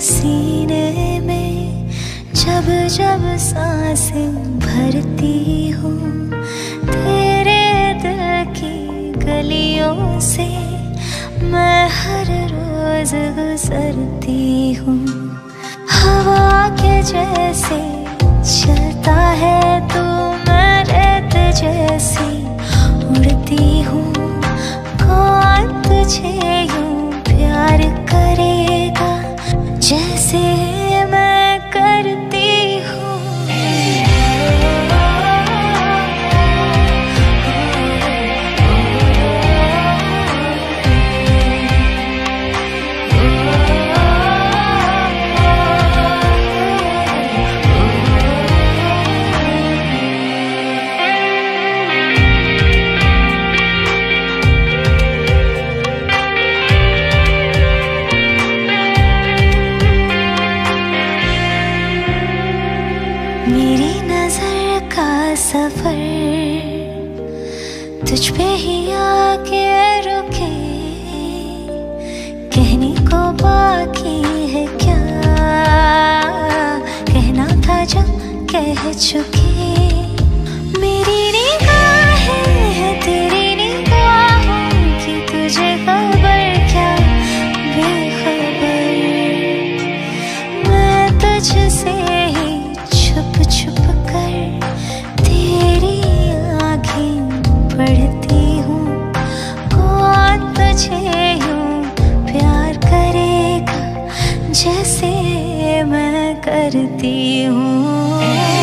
सीने में जब जब साँसें भरती हूँ तेरे गलियों से मैं हर रोज गुजरती हूँ। हवा के जैसे चलता है तू मैं रेत जैसी उड़ती हूँ। कौन तुझे यूँ प्यार करेगा, जैसे मैं करती मेरी नज़र का सफ़र, तुझ पे ही आके रुके। कहने को बाकी है क्या? कहना था जो कह चुके। मेरी हैं, तेरी की तुझे खबर क्या? मैं तुझसे मैं करती हूँ।